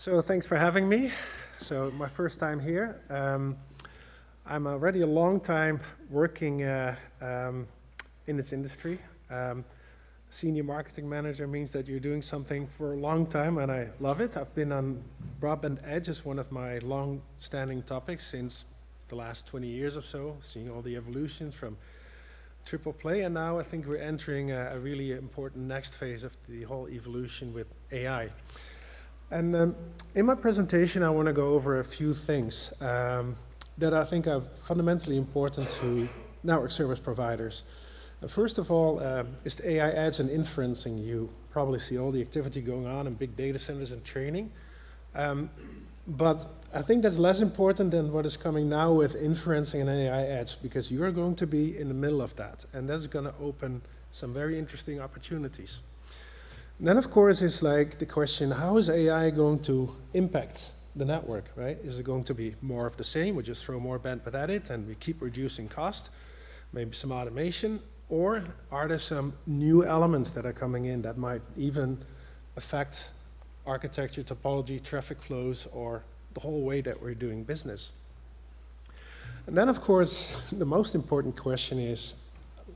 So thanks for having me. So my first time here. Um, I'm already a long time working uh, um, in this industry. Um, senior marketing manager means that you're doing something for a long time, and I love it. I've been on broadband edge as one of my long-standing topics since the last 20 years or so, seeing all the evolutions from triple play, and now I think we're entering a, a really important next phase of the whole evolution with AI. And um, in my presentation, I want to go over a few things um, that I think are fundamentally important to network service providers. Uh, first of all, uh, is the AI edge and inferencing. You probably see all the activity going on in big data centers and training. Um, but I think that's less important than what is coming now with inferencing and AI edge because you're going to be in the middle of that. And that's going to open some very interesting opportunities. Then, of course, it's like the question, how is AI going to impact the network, right? Is it going to be more of the same? We just throw more bandwidth at it and we keep reducing cost, maybe some automation, or are there some new elements that are coming in that might even affect architecture, topology, traffic flows, or the whole way that we're doing business? And then, of course, the most important question is,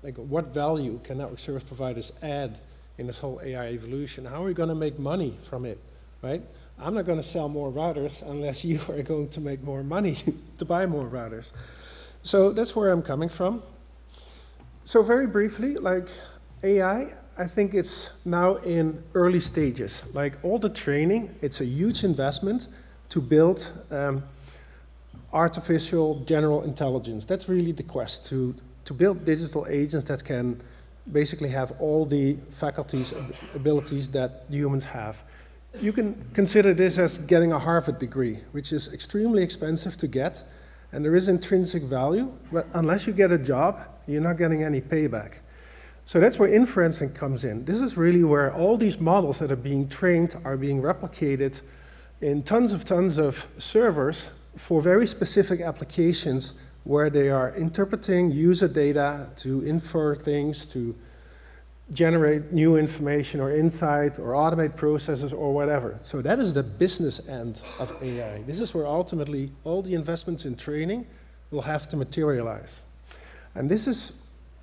like, what value can network service providers add in this whole AI evolution. How are we going to make money from it, right? I'm not going to sell more routers unless you are going to make more money to buy more routers. So that's where I'm coming from. So very briefly, like AI, I think it's now in early stages. Like all the training, it's a huge investment to build um, artificial general intelligence. That's really the quest, to, to build digital agents that can basically have all the faculties, abilities that humans have. You can consider this as getting a Harvard degree, which is extremely expensive to get, and there is intrinsic value, but unless you get a job, you're not getting any payback. So that's where inferencing comes in. This is really where all these models that are being trained are being replicated in tons of tons of servers for very specific applications where they are interpreting user data to infer things, to generate new information or insight or automate processes or whatever. So that is the business end of AI. This is where ultimately all the investments in training will have to materialize. And this is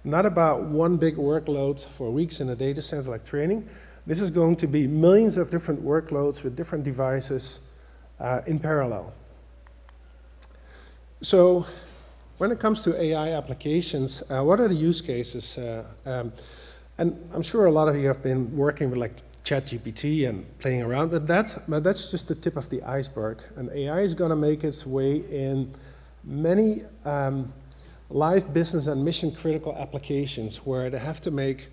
not about one big workload for weeks in a data center like training. This is going to be millions of different workloads with different devices uh, in parallel. So when it comes to AI applications, uh, what are the use cases? Uh, um, and I'm sure a lot of you have been working with like ChatGPT and playing around with that, but that's just the tip of the iceberg. And AI is going to make its way in many um, live business and mission critical applications where they have to make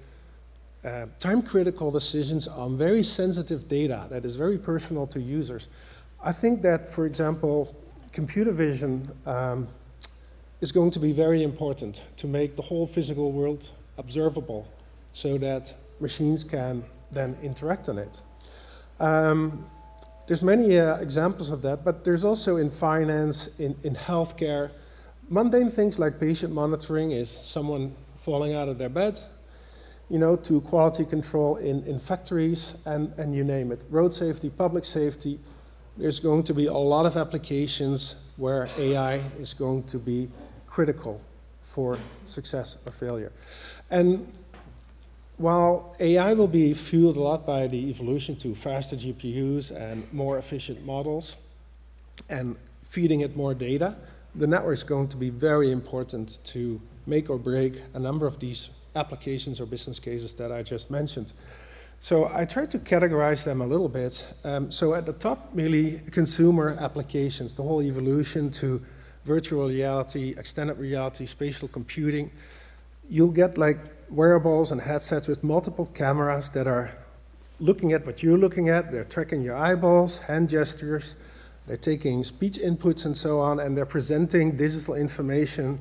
uh, time critical decisions on very sensitive data that is very personal to users. I think that, for example, computer vision um, is going to be very important to make the whole physical world observable so that machines can then interact on it. Um, there's many uh, examples of that, but there's also in finance, in, in healthcare, mundane things like patient monitoring is someone falling out of their bed, you know, to quality control in, in factories and, and you name it. Road safety, public safety, there's going to be a lot of applications where AI is going to be critical for success or failure. And while AI will be fueled a lot by the evolution to faster GPUs and more efficient models and feeding it more data, the network is going to be very important to make or break a number of these applications or business cases that I just mentioned. So I tried to categorize them a little bit. Um, so at the top, really consumer applications, the whole evolution to virtual reality, extended reality, spatial computing. You'll get like wearables and headsets with multiple cameras that are looking at what you're looking at. They're tracking your eyeballs, hand gestures, they're taking speech inputs and so on, and they're presenting digital information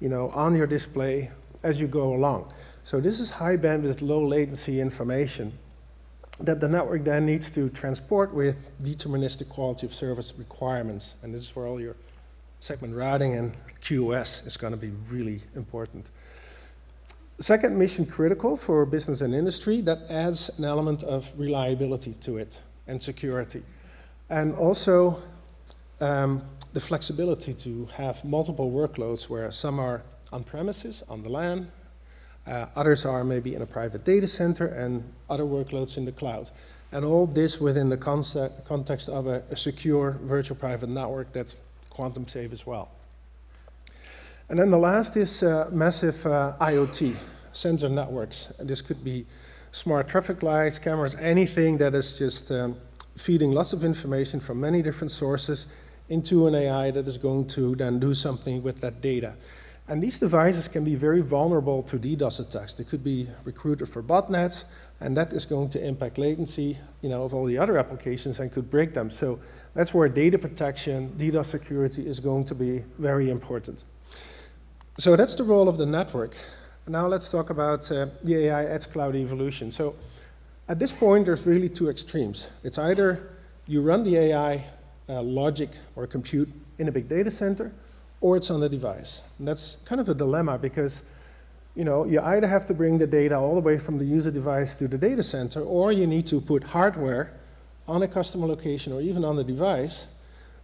you know, on your display as you go along. So this is high bandwidth, low latency information that the network then needs to transport with deterministic quality of service requirements. And this is where all your segment routing and QoS is going to be really important. Second, mission critical for business and industry, that adds an element of reliability to it and security. And also um, the flexibility to have multiple workloads where some are on premises, on the LAN, uh, others are maybe in a private data center, and other workloads in the cloud. And all this within the concept, context of a, a secure virtual private network that's quantum safe as well. And then the last is uh, massive uh, IoT, sensor networks. And this could be smart traffic lights, cameras, anything that is just um, feeding lots of information from many different sources into an AI that is going to then do something with that data. And these devices can be very vulnerable to DDoS attacks. They could be recruited for botnets, and that is going to impact latency, you know, of all the other applications and could break them. So that's where data protection, DDoS security is going to be very important. So that's the role of the network. Now let's talk about uh, the AI edge cloud evolution. So at this point, there's really two extremes. It's either you run the AI uh, logic or compute in a big data center, or it's on the device. And that's kind of a dilemma because you know, you either have to bring the data all the way from the user device to the data center, or you need to put hardware on a customer location or even on the device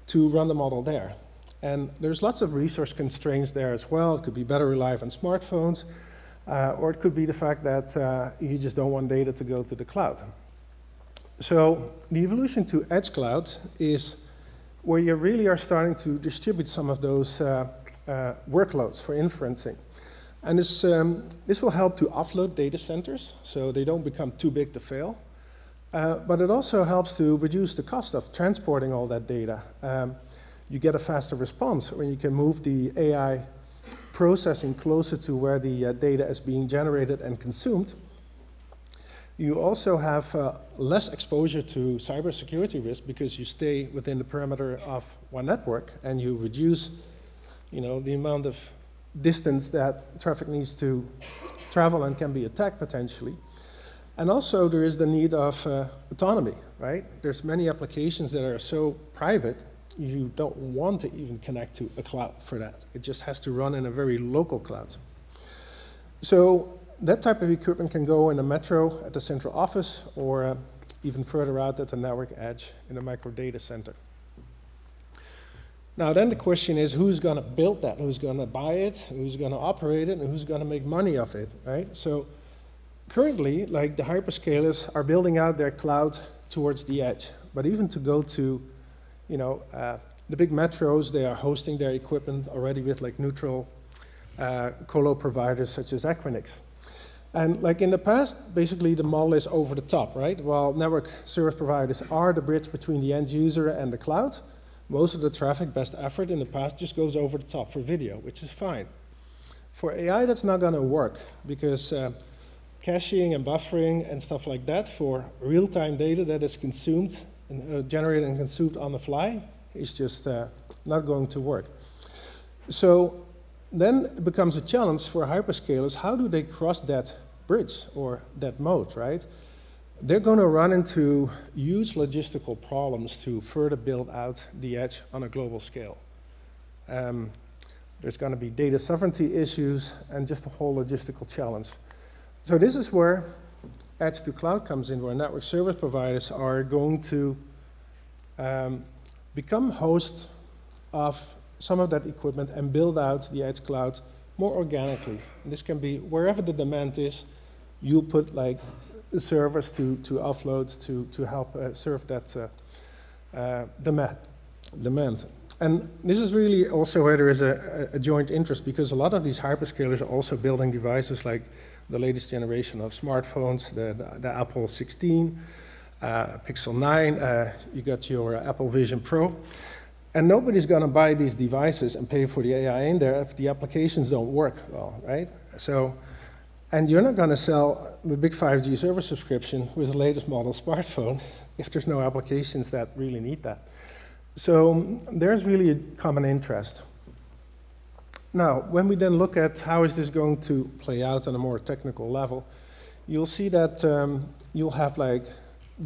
to run the model there. And there's lots of resource constraints there as well. It could be better relied on smartphones, uh, or it could be the fact that uh, you just don't want data to go to the cloud. So the evolution to edge cloud is where you really are starting to distribute some of those uh, uh, workloads for inferencing. And this, um, this will help to offload data centers so they don't become too big to fail. Uh, but it also helps to reduce the cost of transporting all that data. Um, you get a faster response when you can move the AI processing closer to where the uh, data is being generated and consumed. You also have uh, less exposure to cybersecurity risk because you stay within the perimeter of one network and you reduce you know, the amount of distance that traffic needs to travel and can be attacked potentially. And also there is the need of uh, autonomy, right? There's many applications that are so private you don't want to even connect to a cloud for that. It just has to run in a very local cloud. So that type of equipment can go in a metro at the central office or uh, even further out at the network edge in a micro data center. Now then the question is who's going to build that? Who's going to buy it? Who's going to operate it? And who's going to make money off it, right? So currently, like the hyperscalers are building out their cloud towards the edge. But even to go to, you know, uh, the big metros, they are hosting their equipment already with like neutral uh, colo providers such as Equinix. And like in the past, basically the model is over the top, right? While network service providers are the bridge between the end user and the cloud, most of the traffic, best effort in the past, just goes over the top for video, which is fine. For AI, that's not going to work because uh, caching and buffering and stuff like that for real-time data that is consumed and uh, generated and consumed on the fly is just uh, not going to work. So then it becomes a challenge for hyperscalers. How do they cross that bridge or that moat, right? they're going to run into huge logistical problems to further build out the edge on a global scale. Um, there's going to be data sovereignty issues and just a whole logistical challenge. So this is where edge to cloud comes in, where network service providers are going to um, become hosts of some of that equipment and build out the edge cloud more organically. And this can be wherever the demand is, you'll put like servers to, to offload to, to help uh, serve that uh, uh, demand, demand. And this is really also where there is a, a, joint interest because a lot of these hyperscalers are also building devices like the latest generation of smartphones, the, the, the Apple 16, uh, Pixel 9, uh, you got your Apple Vision Pro. And nobody's going to buy these devices and pay for the AI in there if the applications don't work well, right? So and you're not going to sell the big 5G service subscription with the latest model smartphone if there's no applications that really need that. So there's really a common interest. Now, when we then look at how is this going to play out on a more technical level, you'll see that um, you'll have like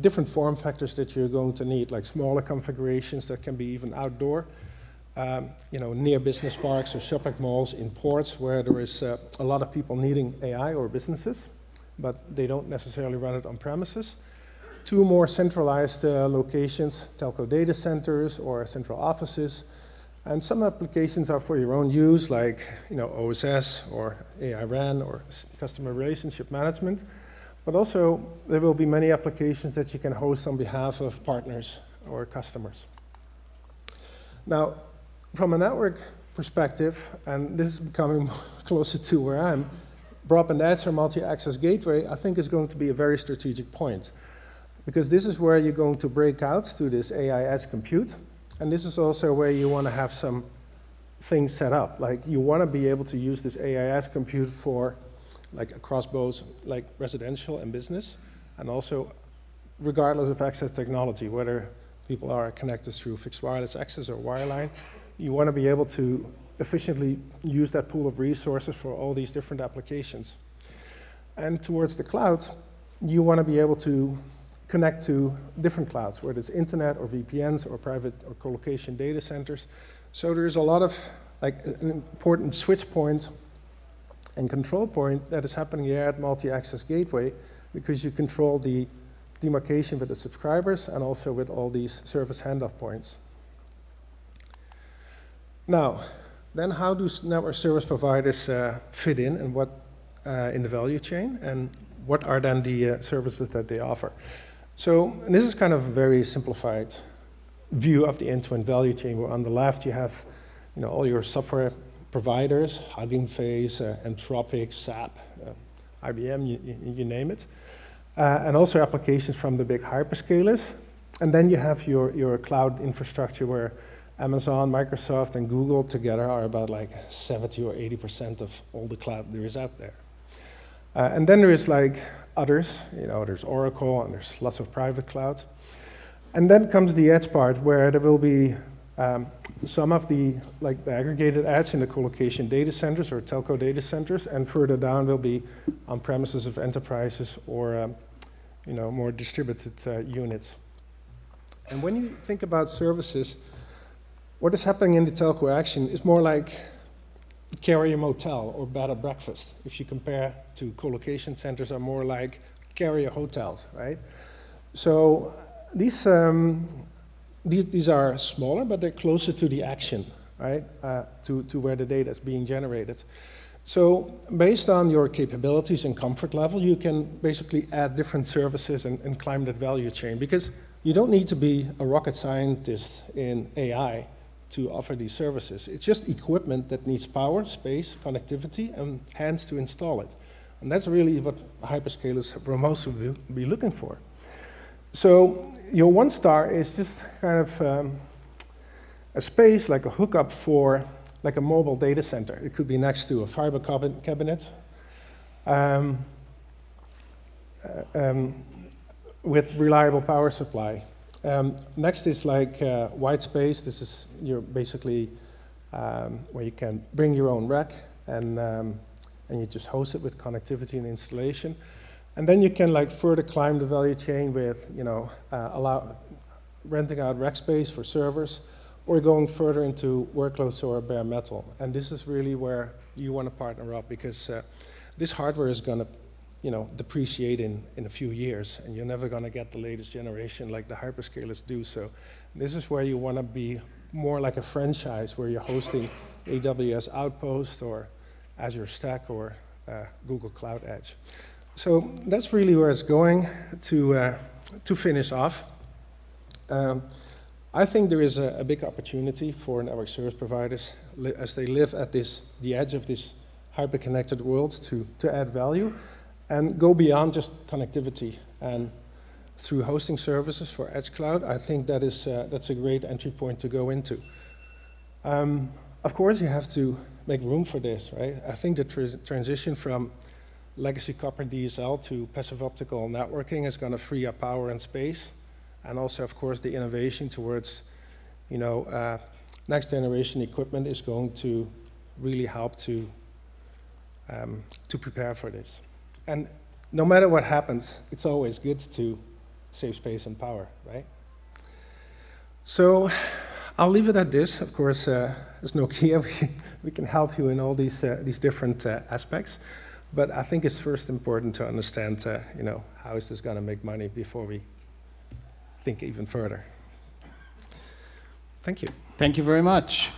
different form factors that you're going to need, like smaller configurations that can be even outdoor, um, you know, near business parks or shopping malls in ports where there is uh, a lot of people needing AI or businesses, but they don't necessarily run it on premises. two more centralized uh, locations, telco data centers or central offices. And some applications are for your own use, like you know, OSS or AI-RAN or customer relationship management. But also, there will be many applications that you can host on behalf of partners or customers. Now, from a network perspective, and this is becoming closer to where I'm, broadband edge or multi-access gateway, I think is going to be a very strategic point because this is where you're going to break out to this AI edge compute. And this is also where you want to have some things set up. Like you want to be able to use this AI edge compute for like across both like residential and business, and also regardless of access technology, whether people are connected through fixed wireless access or wireline, you want to be able to efficiently use that pool of resources for all these different applications. And towards the cloud, you want to be able to connect to different clouds, whether it's internet or VPNs or private or colocation data centers. So there's a lot of like an important switch points point and control point that is happening here at multi-access gateway because you control the demarcation with the subscribers and also with all these service handoff points. Now, then how do network service providers uh, fit in and what uh, in the value chain and what are then the uh, services that they offer? So this is kind of a very simplified view of the end-to-end value chain, where on the left you have you know, all your software providers, Hugging Face, uh, Anthropic, SAP, uh, IBM, you, you, you, name it. Uh, and also applications from the big hyperscalers. And then you have your, your cloud infrastructure where Amazon, Microsoft, and Google together are about like 70 or 80% of all the cloud there is out there. Uh, and then there is like others, you know, there's Oracle and there's lots of private clouds. And then comes the edge part where there will be um, some of the, like the aggregated edge in the colocation data centers or telco data centers, and further down will be on premises of enterprises or, um, you know, more distributed uh, units. And when you think about services, what is happening in the telco action is more like carrier motel or bed and breakfast. If you compare to co-location centers are more like carrier hotels, right? So these, um, these, these are smaller, but they're closer to the action, right? Uh, to, to where the data is being generated. So based on your capabilities and comfort level, you can basically add different services and, and climb that value chain because you don't need to be a rocket scientist in AI to offer these services. It's just equipment that needs power, space, connectivity, and hands to install it. And that's really what hyperscalers will mostly be looking for. So your one star is just kind of um, a space like a hookup for like a mobile data center. It could be next to a fiber cabinet um, uh, um, with reliable power supply. Um, next is like uh, white space. This is you're basically um, where you can bring your own rack and um, and you just host it with connectivity and installation. And then you can like further climb the value chain with you know uh, allow renting out rack space for servers, or going further into workloads or bare metal. And this is really where you want to partner up because uh, this hardware is going to you know, depreciate in, in a few years, and you're never going to get the latest generation like the hyperscalers do. So this is where you want to be more like a franchise where you're hosting AWS Outpost or Azure Stack or uh, Google Cloud Edge. So that's really where it's going to, uh, to finish off. Um, I think there is a, a, big opportunity for network service providers as they live at this, the edge of this hyper-connected world to, to add value and go beyond just connectivity. And through hosting services for Edge Cloud, I think that is, uh, that's a great entry point to go into. Um, of course, you have to make room for this, right? I think the tr transition from legacy copper DSL to passive optical networking is going to free up power and space. And also, of course, the innovation towards, you know, uh, next generation equipment is going to really help to, um, to prepare for this. And no matter what happens, it's always good to save space and power, right? So I'll leave it at this. Of course, uh, as Nokia, we, we can help you in all these, uh, these different uh, aspects. But I think it's first important to understand, uh, you know, how is this going to make money before we think even further. Thank you. Thank you very much.